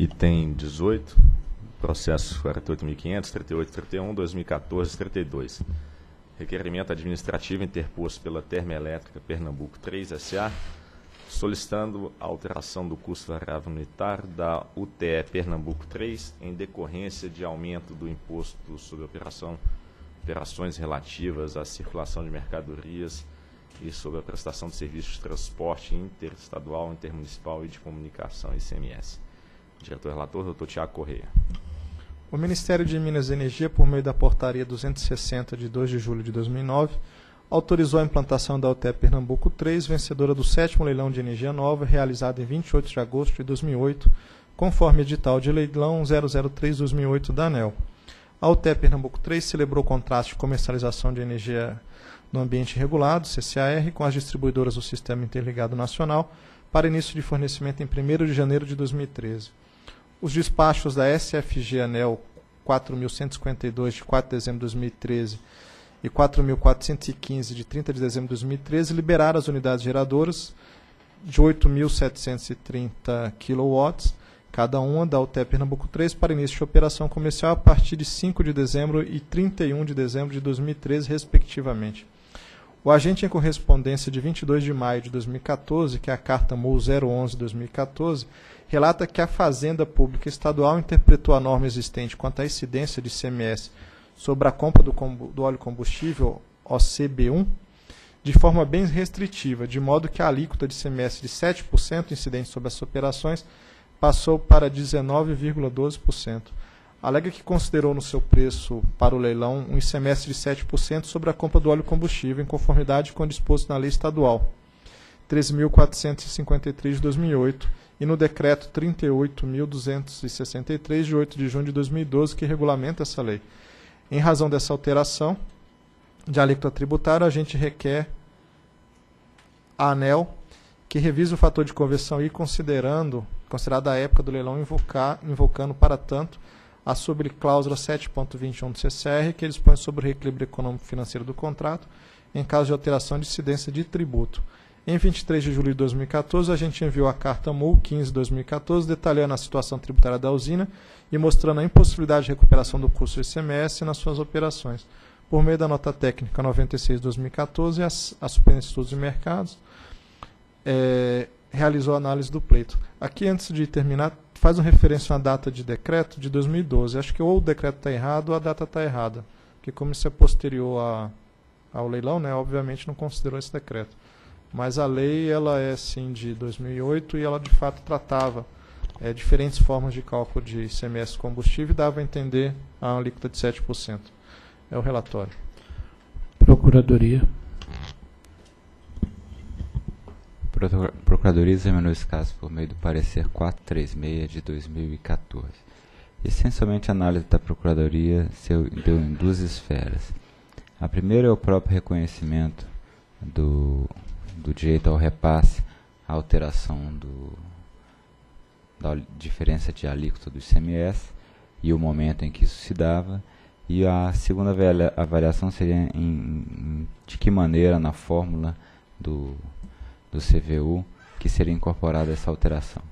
Item 18, processo 48.500, 38, 31, 2014, 32. Requerimento administrativo interposto pela Termoelétrica Pernambuco 3 SA, solicitando a alteração do custo variável unitário da UTE Pernambuco 3 em decorrência de aumento do imposto sobre operação, operações relativas à circulação de mercadorias e sobre a prestação de serviços de transporte interestadual, intermunicipal e de comunicação ICMS. Diretor relator, doutor Tiago Correia. O Ministério de Minas e Energia, por meio da Portaria 260 de 2 de julho de 2009, autorizou a implantação da UTE Pernambuco 3, vencedora do sétimo leilão de energia nova, realizado em 28 de agosto de 2008, conforme edital de leilão 003-2008 da ANEL. A UTE Pernambuco 3 celebrou contrato de comercialização de energia no ambiente regulado, CCAR, com as distribuidoras do Sistema Interligado Nacional, para início de fornecimento em 1 de janeiro de 2013. Os despachos da SFG ANEL 4.152 de 4 de dezembro de 2013 e 4.415 de 30 de dezembro de 2013 liberaram as unidades geradoras de 8.730 kW, cada uma da UTE Pernambuco 3, para início de operação comercial a partir de 5 de dezembro e 31 de dezembro de 2013, respectivamente. O agente em correspondência de 22 de maio de 2014, que é a Carta MU 011-2014, relata que a Fazenda Pública Estadual interpretou a norma existente quanto à incidência de CMS sobre a compra do, do óleo combustível, OCB1, de forma bem restritiva, de modo que a alíquota de CMS de 7% incidente sobre as operações passou para 19,12% alega que considerou no seu preço para o leilão um ICMS de 7% sobre a compra do óleo combustível, em conformidade com o disposto na Lei Estadual 13.453 de 2008 e no Decreto 38.263 de 8 de junho de 2012, que regulamenta essa lei. Em razão dessa alteração de alíquota tributária, a gente requer a ANEL que revise o fator de conversão I, considerando, considerada a época do leilão, invocar, invocando, para tanto, a cláusula 7.21 do CCR, que dispõe sobre o reequilíbrio econômico financeiro do contrato, em caso de alteração de incidência de tributo. Em 23 de julho de 2014, a gente enviou a carta MUL 15 de 2014, detalhando a situação tributária da usina e mostrando a impossibilidade de recuperação do custo ICMS nas suas operações. Por meio da nota técnica 96 de 2014, a, a Superintendência de Estudos de Mercados é, realizou a análise do pleito. Aqui, antes de terminar, faz uma referência a uma data de decreto de 2012. Acho que ou o decreto está errado ou a data está errada. Porque como isso é posterior a, ao leilão, né, obviamente não considerou esse decreto. Mas a lei ela é sim de 2008 e ela de fato tratava é, diferentes formas de cálculo de ICMS combustível e dava a entender a alíquota de 7%. É o relatório. Procuradoria. Procuradoria examinou esse caso por meio do parecer 436 de 2014. Essencialmente, a análise da Procuradoria se deu em duas esferas. A primeira é o próprio reconhecimento do, do direito ao repasse, a alteração do, da diferença de alíquota do ICMS e o momento em que isso se dava. E a segunda avaliação seria em, em, de que maneira, na fórmula do do CVU que seria incorporada essa alteração.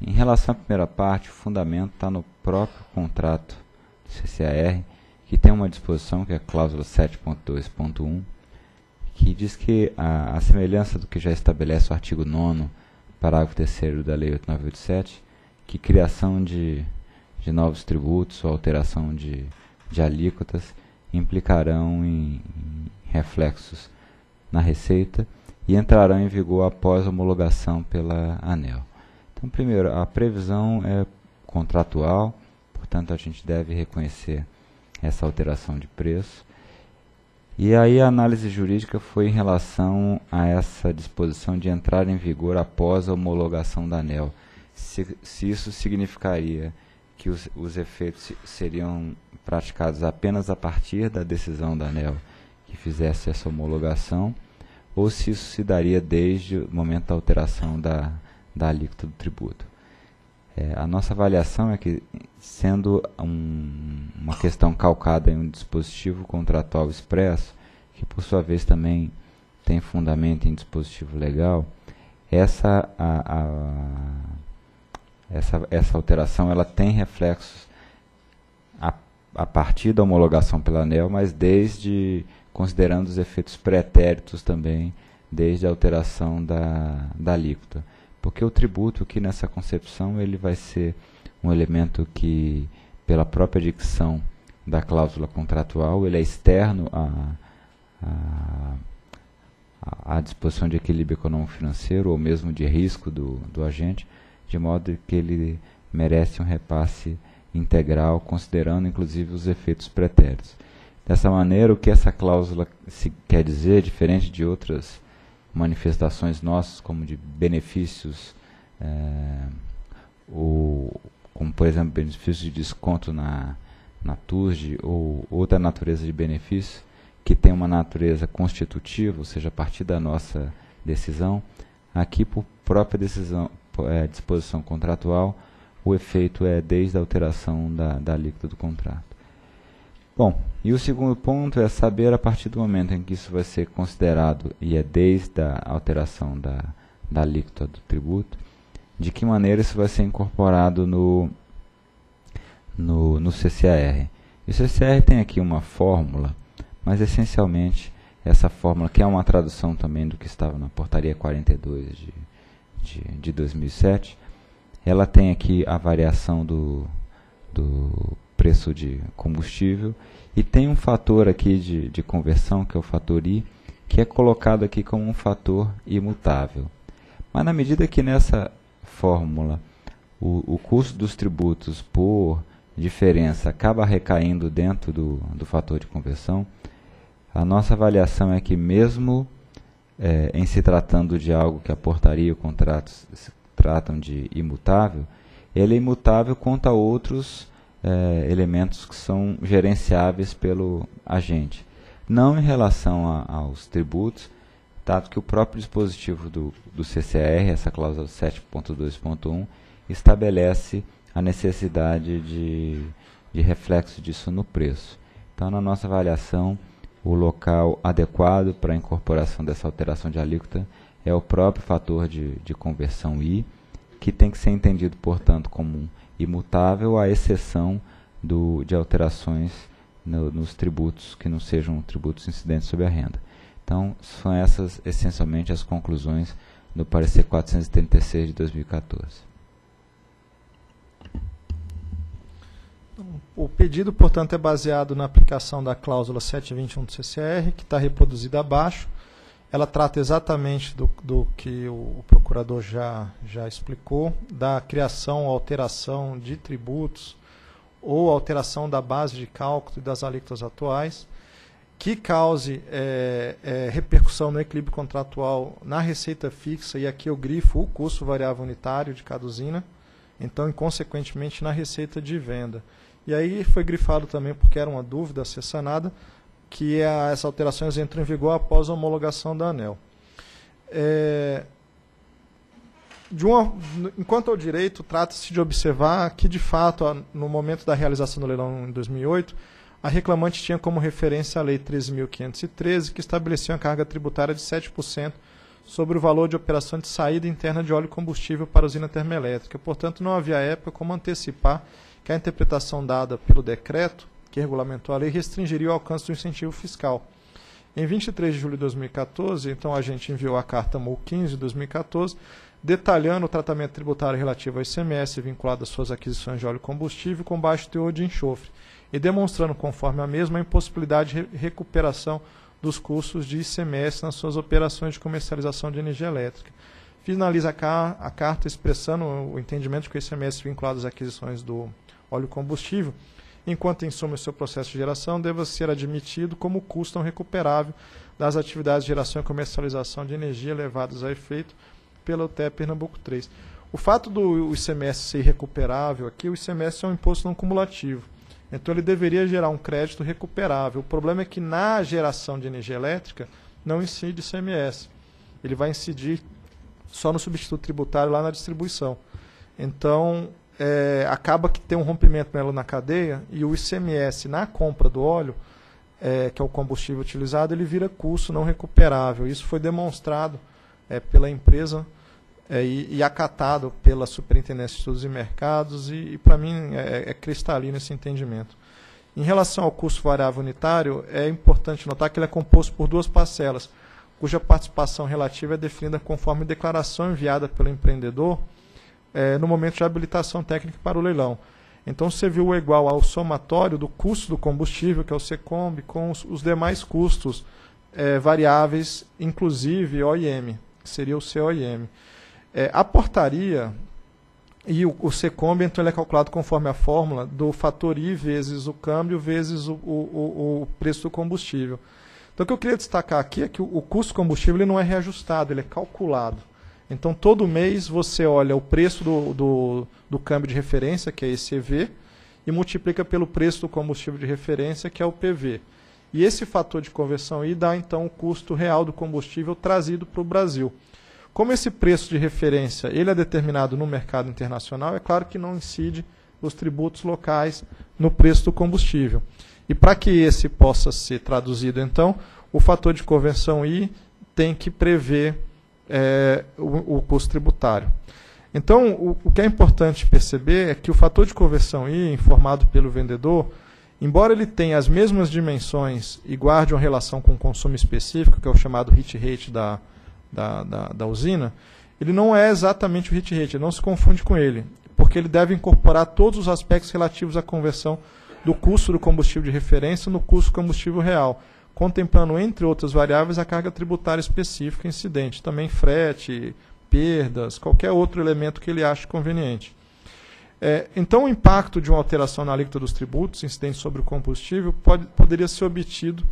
Em relação à primeira parte, o fundamento está no próprio contrato do CCAR, que tem uma disposição, que é a cláusula 7.2.1, que diz que, a, a, semelhança do que já estabelece o artigo 9 parágrafo 3 da Lei 8987, que criação de, de novos tributos ou alteração de, de alíquotas implicarão em, em reflexos na receita e entrarão em vigor após homologação pela ANEL. Então, primeiro, a previsão é contratual, portanto, a gente deve reconhecer essa alteração de preço. E aí a análise jurídica foi em relação a essa disposição de entrar em vigor após a homologação da ANEL. Se, se isso significaria que os, os efeitos seriam praticados apenas a partir da decisão da ANEL que fizesse essa homologação, ou se isso se daria desde o momento da alteração da, da alíquota do tributo. É, a nossa avaliação é que, sendo um, uma questão calcada em um dispositivo contratual expresso, que por sua vez também tem fundamento em dispositivo legal, essa a, a, essa, essa alteração ela tem reflexos a, a partir da homologação pela ANEL, mas desde considerando os efeitos pretéritos também, desde a alteração da, da alíquota. Porque o tributo aqui nessa concepção ele vai ser um elemento que, pela própria dicção da cláusula contratual, ele é externo à, à, à disposição de equilíbrio econômico-financeiro ou mesmo de risco do, do agente, de modo que ele merece um repasse integral, considerando inclusive os efeitos pretéritos. Dessa maneira, o que essa cláusula quer dizer, diferente de outras manifestações nossas, como de benefícios, é, ou, como por exemplo benefícios de desconto na, na ou outra natureza de benefício, que tem uma natureza constitutiva, ou seja, a partir da nossa decisão, aqui por própria decisão, é, disposição contratual, o efeito é desde a alteração da, da alíquota do contrato. Bom, e o segundo ponto é saber a partir do momento em que isso vai ser considerado, e é desde a alteração da, da alíquota do tributo, de que maneira isso vai ser incorporado no, no, no CCAR. E o CCAR tem aqui uma fórmula, mas essencialmente essa fórmula, que é uma tradução também do que estava na portaria 42 de de, de 2007, ela tem aqui a variação do, do preço de combustível e tem um fator aqui de, de conversão, que é o fator I, que é colocado aqui como um fator imutável. Mas na medida que nessa fórmula o, o custo dos tributos por diferença acaba recaindo dentro do, do fator de conversão, a nossa avaliação é que mesmo é, em se tratando de algo que a portaria e o contrato se tratam de imutável, ele é imutável quanto a outros é, elementos que são gerenciáveis pelo agente. Não em relação a, aos tributos, dado que o próprio dispositivo do, do CCR, essa cláusula 7.2.1, estabelece a necessidade de, de reflexo disso no preço. Então, na nossa avaliação, o local adequado para a incorporação dessa alteração de alíquota é o próprio fator de, de conversão I, que tem que ser entendido, portanto, como imutável, à exceção do, de alterações no, nos tributos que não sejam tributos incidentes sobre a renda. Então, são essas essencialmente as conclusões do parecer 436 de 2014. O pedido, portanto, é baseado na aplicação da cláusula 721 do CCR, que está reproduzida abaixo. Ela trata exatamente do, do que o, procurador já, já explicou, da criação ou alteração de tributos ou alteração da base de cálculo e das alíquotas atuais, que cause é, é, repercussão no equilíbrio contratual na receita fixa, e aqui eu grifo o custo variável unitário de cada usina, então, consequentemente, na receita de venda. E aí foi grifado também, porque era uma dúvida a ser sanada, que a, essas alterações entram em vigor após a homologação da ANEL. É, uma, enquanto ao direito, trata-se de observar que, de fato, no momento da realização do leilão em 2008, a reclamante tinha como referência a Lei 13.513, que estabelecia uma carga tributária de 7% sobre o valor de operação de saída interna de óleo e combustível para a usina termoelétrica. Portanto, não havia época como antecipar que a interpretação dada pelo decreto que regulamentou a lei restringiria o alcance do incentivo fiscal. Em 23 de julho de 2014, então a gente enviou a carta MOU 15 de 2014, detalhando o tratamento tributário relativo ao ICMS vinculado às suas aquisições de óleo e combustível com baixo teor de enxofre e demonstrando, conforme a mesma, a impossibilidade de recuperação dos custos de ICMS nas suas operações de comercialização de energia elétrica. Finaliza a, carta expressando o entendimento que o ICMS vinculado às aquisições do óleo combustível, enquanto em suma seu processo de geração deva ser admitido como custo não recuperável das atividades de geração e comercialização de energia levadas a efeito pela UTE Pernambuco 3. O fato do ICMS ser recuperável aqui, o ICMS é um imposto não cumulativo. Então ele deveria gerar um crédito recuperável. O problema é que na geração de energia elétrica não incide ICMS. Ele vai incidir só no substituto tributário lá na distribuição. Então, é, acaba que tem um rompimento nela na cadeia e o ICMS na compra do óleo, é, que é o combustível utilizado, ele vira custo não recuperável. Isso foi demonstrado é, pela empresa é, e, e, acatado pela Superintendência de Estudos e Mercados, e, e para mim é, é, cristalino esse entendimento. Em relação ao custo variável unitário, é importante notar que ele é composto por duas parcelas, cuja participação relativa é definida conforme declaração enviada pelo empreendedor é, no momento de habilitação técnica para o leilão. Então, você viu igual ao somatório do custo do combustível, que é o SECOMB, com os, os demais custos é, variáveis, inclusive OIM, que seria o COIM. É, a portaria e o, o SECOMB, então, ele é calculado conforme a fórmula do fator I vezes o câmbio vezes o, o, o preço do combustível. Então, o que eu queria destacar aqui é que o, o custo do combustível ele não é reajustado, ele é calculado. Então, todo mês você olha o preço do, do, do câmbio de referência, que é esse EV, e multiplica pelo preço do combustível de referência, que é o PV. E esse fator de conversão I dá então o custo real do combustível trazido para o Brasil. Como esse preço de referência ele é determinado no mercado internacional, é claro que não incide os tributos locais no preço do combustível. E para que esse possa ser traduzido, então, o fator de conversão I tem que prever é, o, o, custo tributário. Então, o, o, que é importante perceber é que o fator de conversão I, informado pelo vendedor, embora ele tenha as mesmas dimensões e guarde uma relação com o consumo específico, que é o chamado hit rate da, da, da, da usina, ele não é exatamente o hit rate, não se confunde com ele, porque ele deve incorporar todos os aspectos relativos à conversão do custo do combustível de referência no custo do combustível real contemplando, entre outras variáveis, a carga tributária específica incidente, também frete, perdas, qualquer outro elemento que ele ache conveniente. É, então, o impacto de uma alteração na alíquota dos tributos incidentes sobre o combustível pode, poderia ser obtido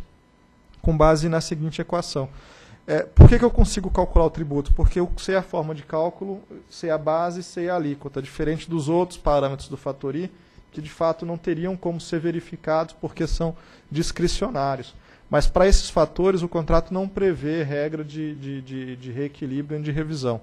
com base na seguinte equação. É, por que, que eu consigo calcular o tributo? Porque eu sei a forma de cálculo, sei a base, sei a alíquota, diferente dos outros parâmetros do fator I, que de fato não teriam como ser verificados porque são discricionários. Mas para esses fatores, o contrato não prevê regra de, de, de, de reequilíbrio e de revisão.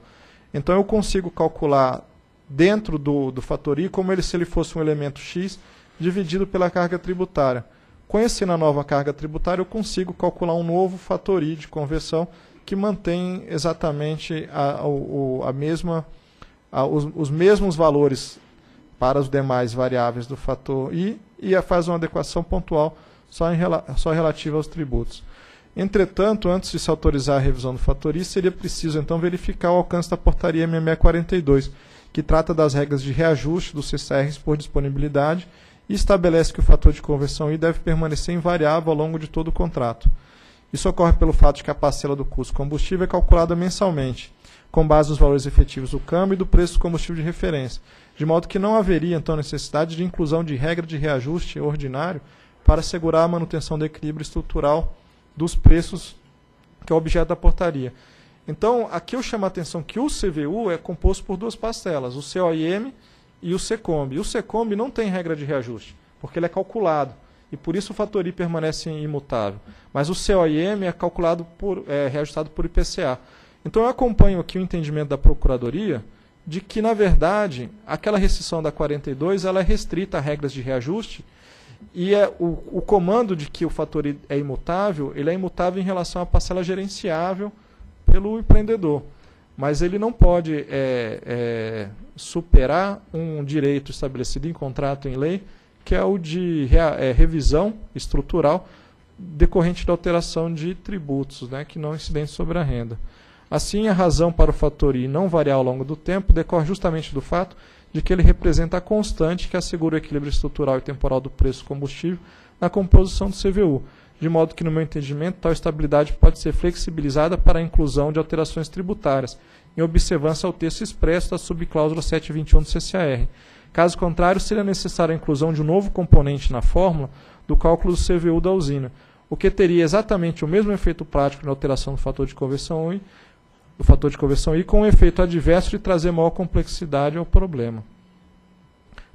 Então eu consigo calcular dentro do, do fator I como ele, se ele fosse um elemento X dividido pela carga tributária. Conhecendo a nova carga tributária, eu consigo calcular um novo fator I de conversão que mantém exatamente a, a, a mesma, a, os, os mesmos valores para os demais variáveis do fator I e faz uma adequação pontual só, em, só relativa aos tributos. Entretanto, antes de se autorizar a revisão do fator seria preciso então verificar o alcance da portaria MME 42, que trata das regras de reajuste dos CCRs por disponibilidade e estabelece que o fator de conversão I deve permanecer invariável ao longo de todo o contrato. Isso ocorre pelo fato de que a parcela do custo combustível é calculada mensalmente, com base nos valores efetivos do câmbio e do preço do combustível de referência, de modo que não haveria então necessidade de inclusão de regra de reajuste ordinário para assegurar a manutenção do equilíbrio estrutural dos preços, que é o objeto da portaria. Então, aqui eu chamo a atenção que o CVU é composto por duas parcelas, o COIM e o SECOMB. O SECOMB não tem regra de reajuste, porque ele é calculado. E por isso o fator I permanece imutável. Mas o COIM é calculado por, é, reajustado por IPCA. Então eu acompanho aqui o entendimento da Procuradoria de que, na verdade, aquela restrição da 42 ela é restrita a regras de reajuste e é, o, o comando de que o fator é imutável, ele é imutável em relação à parcela gerenciável pelo empreendedor. Mas ele não pode é, é, superar um direito estabelecido em contrato em lei, que é o de é, revisão estrutural decorrente da alteração de tributos, né, que não incidem sobre a renda. Assim, a razão para o fator I não variar ao longo do tempo decorre justamente do fato de que ele representa a constante que assegura o equilíbrio estrutural e temporal do preço do combustível na composição do CVU, de modo que, no meu entendimento, tal estabilidade pode ser flexibilizada para a inclusão de alterações tributárias, em observância ao texto expresso da subcláusula 721 do CCAR. Caso contrário, seria necessária a inclusão de um novo componente na fórmula do cálculo do CVU da usina, o que teria exatamente o mesmo efeito prático na alteração do fator de conversão do fator de conversão I com um efeito adverso de trazer maior complexidade ao problema.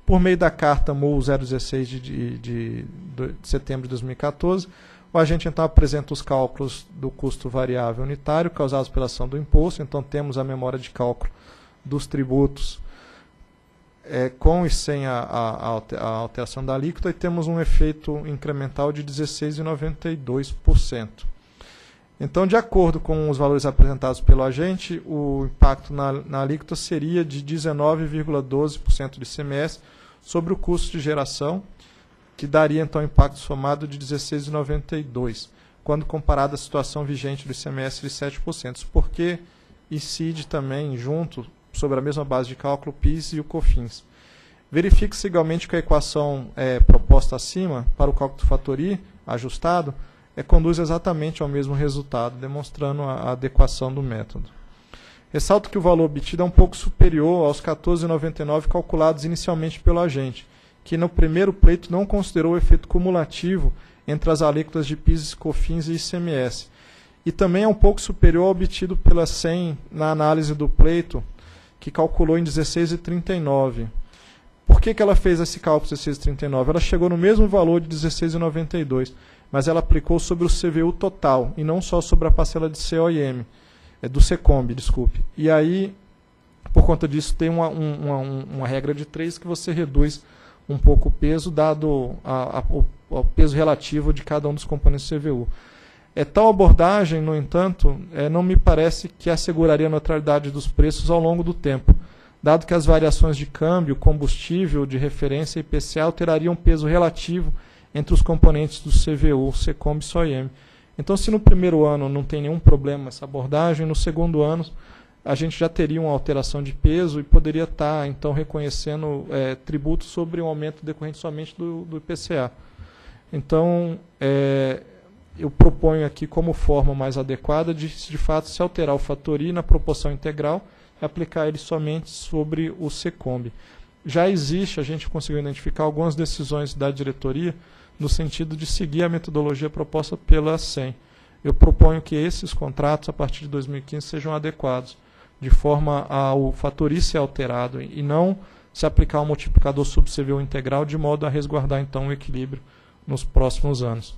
Por meio da carta MU 016 de, de, de, de setembro de 2014, o agente então apresenta os cálculos do custo variável unitário causados pela ação do imposto. Então temos a memória de cálculo dos tributos é, com e sem a, a, a, alteração da alíquota e temos um efeito incremental de 16,92%. Então, de acordo com os valores apresentados pelo agente, o impacto na, na alíquota seria de 19,12% de ICMS sobre o custo de geração, que daria então impacto somado de 16,92%, quando comparado à situação vigente do ICMS de 7%. Isso porque incide também junto, sobre a mesma base de cálculo, o PIS e o COFINS. Verifique-se igualmente que a equação é, proposta acima para o cálculo do fatori ajustado é, conduz exatamente ao mesmo resultado, demonstrando a, a adequação do método. Ressalto que o valor obtido é um pouco superior aos 14,99 calculados inicialmente pelo agente, que no primeiro pleito não considerou o efeito cumulativo entre as alíquotas de PIS, COFINS e ICMS. E também é um pouco superior ao obtido pela SEM na análise do pleito, que calculou em 16,39. Por que, que ela fez esse cálculo de 16,39? Ela chegou no mesmo valor de 16,92 mas ela aplicou sobre o CVU total e não só sobre a parcela de COIM, é, do SECOMB, desculpe. E aí, por conta disso, tem uma, uma, uma regra de três que você reduz um pouco o peso, dado a, a, o, o, peso relativo de cada um dos componentes do CVU. É, tal abordagem, no entanto, é, não me parece que asseguraria a neutralidade dos preços ao longo do tempo, dado que as variações de câmbio, combustível de referência e IPCA alterariam o peso relativo entre os componentes do CVU, SECOM e SOIM. Então, se no primeiro ano não tem nenhum problema essa abordagem, no segundo ano a gente já teria uma alteração de peso e poderia estar, tá, então, reconhecendo é, tributo sobre um aumento decorrente somente do, do IPCA. Então, é, eu proponho aqui como forma mais adequada de, de fato, se alterar o fatori na proporção integral e aplicar ele somente sobre o SECOMB. Já existe, a gente conseguiu identificar algumas decisões da diretoria no sentido de seguir a metodologia proposta pela SEM. Eu proponho que esses contratos, a partir de 2015, sejam adequados, de forma ao fator ser alterado e não se aplicar um multiplicador subcivil integral, de modo a resguardar então o equilíbrio nos próximos anos.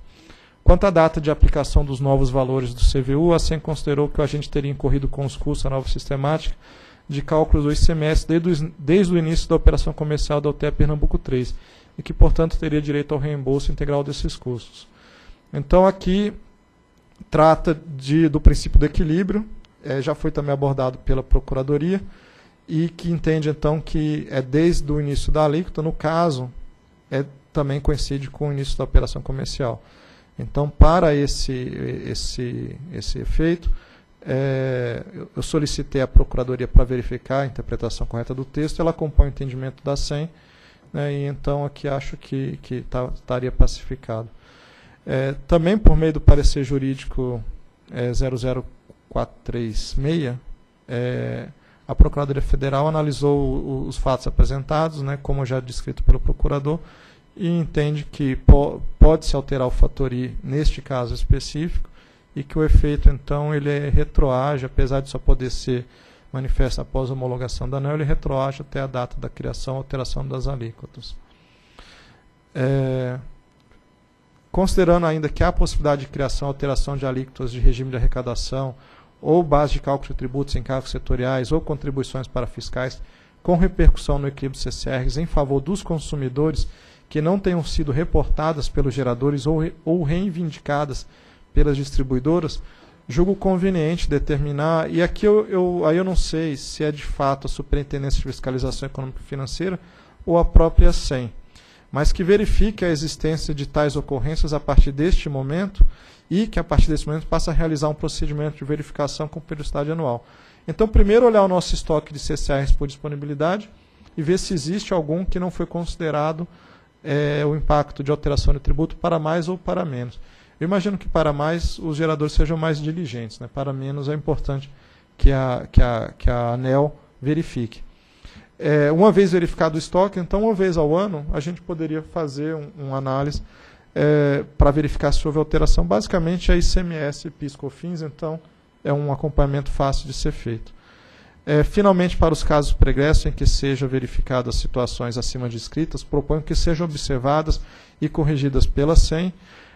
Quanto à data de aplicação dos novos valores do CVU, a SEM considerou que a gente teria incorrido com os custos da nova sistemática de cálculo do ICMS desde, desde o início da operação comercial da UTE Pernambuco 3 e que, portanto, teria direito ao reembolso integral desses custos. Então, aqui trata de, do princípio do equilíbrio, é, já foi também abordado pela Procuradoria, e que entende, então, que é desde o início da alíquota, no caso, é, também coincide com o início da operação comercial. Então, para esse, esse, esse efeito, é, eu solicitei à Procuradoria para verificar a interpretação correta do texto, ela acompanha o entendimento da SEM, né, e então aqui acho que, que tá, estaria pacificado. É, também por meio do parecer jurídico é, 00436, é, a Procuradoria Federal analisou os fatos apresentados, né, como já descrito pelo procurador, e entende que po pode-se alterar o fatori neste caso específico e que o efeito, então, ele é retroage, apesar de só poder ser manifesta após a homologação da ANEL, ele retroage até a data da criação alteração das alíquotas. É, considerando ainda que há possibilidade de criação alteração de alíquotas de regime de arrecadação, ou base de cálculo de tributos em cargos setoriais, ou contribuições para fiscais, com repercussão no equilíbrio CCRs em favor dos consumidores que não tenham sido reportadas pelos geradores ou, ou reivindicadas pelas distribuidoras, julgo conveniente determinar, e aqui eu, eu, aí eu não sei se é de fato a Superintendência de Fiscalização Econômica e Financeira ou a própria SEM, mas que verifique a existência de tais ocorrências a partir deste momento e que a partir desse momento passe a realizar um procedimento de verificação com periodicidade anual. Então, primeiro olhar o nosso estoque de CCRs por disponibilidade e ver se existe algum que não foi considerado é, o impacto de alteração de tributo para mais ou para menos. Eu imagino que para mais os geradores sejam mais diligentes, né? para menos é importante que a, que a, que a ANEL verifique. É, uma vez verificado o estoque, então uma vez ao ano, a gente poderia fazer um, um análise é, para verificar se houve alteração. Basicamente é ICMS e PIS/COFINS, então é um acompanhamento fácil de ser feito. É, finalmente, para os casos pregressos em que sejam verificadas situações acima descritas, proponho que sejam observadas e corrigidas pela SEM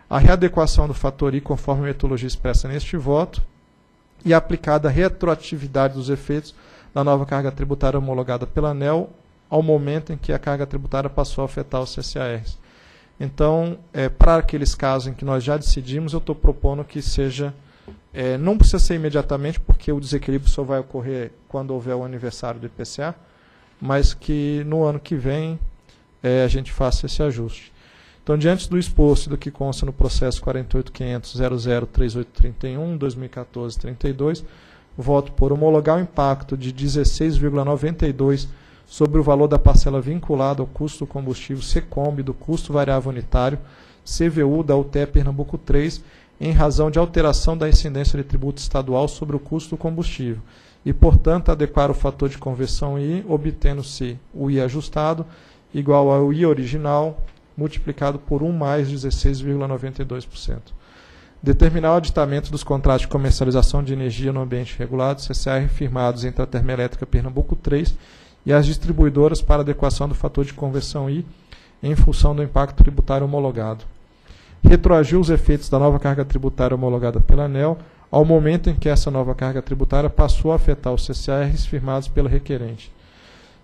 a readequação do fator I conforme a metodologia expressa neste voto e aplicada a retroatividade dos efeitos da nova carga tributária homologada pela ANEL ao momento em que a carga tributária passou a afetar os CCARs. Então, é, para aqueles casos em que nós já decidimos, eu estou propondo que seja É, não precisa ser imediatamente, porque o desequilíbrio só vai ocorrer quando houver o aniversário do IPCA, mas que no ano que vem é, a gente faça esse ajuste. Então, diante do exposto do que consta no processo 48.500.003831, 2014-32, voto por homologar o impacto de 16,92 sobre o valor da parcela vinculada ao custo do combustível SECOMB do custo variável unitário CVU da UTE Pernambuco 3 em razão de alteração da incidência de tributo estadual sobre o custo do combustível e, portanto, adequar o fator de conversão I, obtendo-se o I ajustado igual ao I original multiplicado por 1 mais 16,92%. Determinar o aditamento dos contratos de comercialização de energia no ambiente regulado, CCR, firmados entre a Termoelétrica Pernambuco 3 e as distribuidoras para adequação do fator de conversão I em função do impacto tributário homologado. Retroagir os efeitos da nova carga tributária homologada pela ANEL ao momento em que essa nova carga tributária passou a afetar os CCRs firmados pela requerente.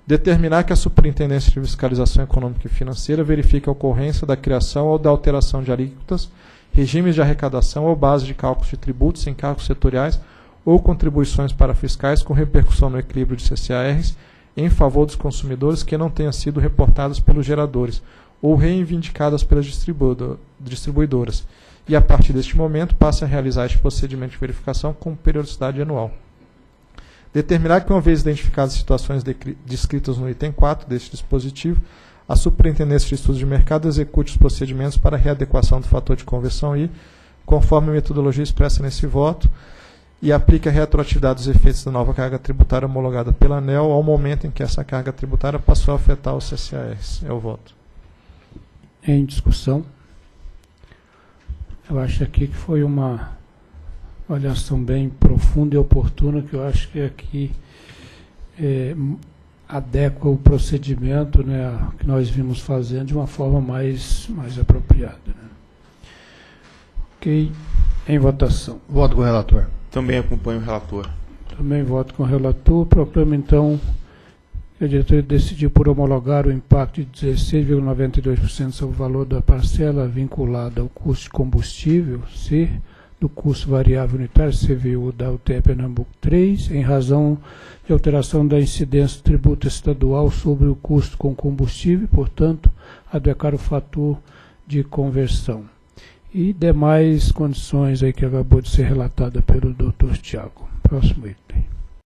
Determinar que a Superintendência de Fiscalização Econômica e Financeira verifique a ocorrência da criação ou da alteração de alíquotas, regimes de arrecadação ou base de cálculos de tributos em cargos setoriais ou contribuições para fiscais com repercussão no equilíbrio de CCARs em favor dos consumidores que não tenham sido reportadas pelos geradores ou reivindicadas pelas distribuidoras, e a partir deste momento passe a realizar este procedimento de verificação com periodicidade anual. Determinar que, uma vez identificadas as situações descritas no item 4 deste dispositivo, a Superintendência de Estudos de Mercado execute os procedimentos para readequação do fator de conversão I, conforme a metodologia expressa nesse voto, e aplique a retroatividade dos efeitos da nova carga tributária homologada pela ANEL ao momento em que essa carga tributária passou a afetar os CCAS. É o voto. Em discussão. Eu acho aqui que foi uma avaliação bem profunda e oportuna, que eu acho que aqui é, adequa o procedimento né, que nós vimos fazendo de uma forma mais, mais apropriada. Né. Ok. Em votação. Voto com o relator. Também acompanho o relator. Também voto com o relator. Proclamo, então, que a diretoria decidiu por homologar o impacto de 16,92% sobre o valor da parcela vinculada ao custo de combustível, C, do custo variável unitário, CVU, da UTE Pernambuco 3, em razão de alteração da incidência do tributo estadual sobre o custo com combustível, portanto, adequar o fator de conversão e demais condições aí que acabou de ser relatada pelo Dr. Tiago. Próximo item.